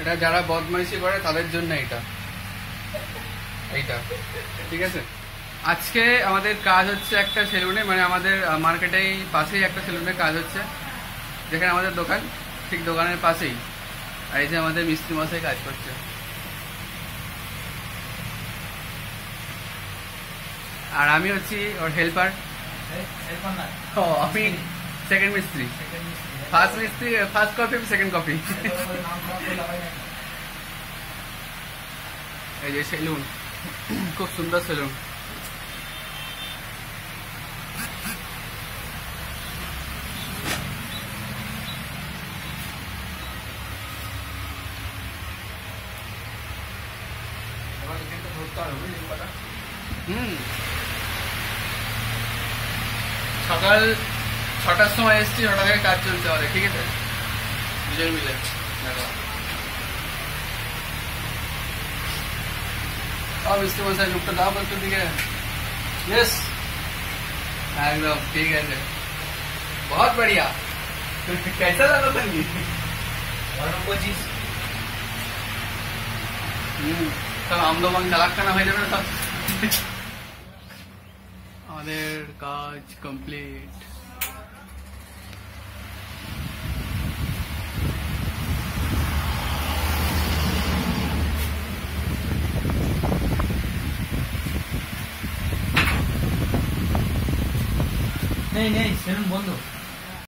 এটা যারা বদমাইশি করে তাদের জন্য এটা এইটা। ঠিক আছে? আজকে আমাদের কাজ হচ্ছে একটা সেলুনে মানে আমাদের মার্কেটেই পাশেই একটা সেলুনে কাজ হচ্ছে। যেখানে আমাদের দোকান ঠিক দোকানের পাশেই। আর এই যে আমাদের মিস্ত্রি মশাই কাজ করছে। আর আমি হচ্ছি ওর হেল্পার ও আমি সেকেন্ড মিস্ত্রি ফার্স্ট মিস্ত্রি ফার্স্ট কপি সেকেন্ড কপি এই যে সেলুন খুব সুন্দর সেলুন হুম সকাল ছটার সময় এসছি ছটা থেকে কাজ চলছে আমাদের ঠিক আছে দুজন মিলে দেখো अब इसके मसाई लुक दाव बच्चों ठीक है यस एकदम ठीक है सर बहुत बढ़िया कैसा लगा संगीत সব আমদমান চালাকখানা হয়ে যাবে না সব আমাদের কাজ complete ¡Ey, ey! ¡Ten un bondo!